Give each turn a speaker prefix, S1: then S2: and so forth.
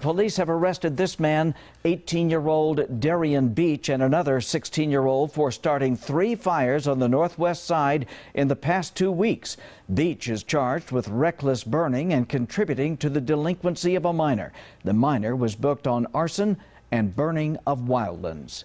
S1: Police have arrested this man, 18-year-old Darien Beach, and another 16-year-old for starting three fires on the northwest side in the past two weeks. Beach is charged with reckless burning and contributing to the delinquency of a minor. The minor was booked on arson and burning of wildlands.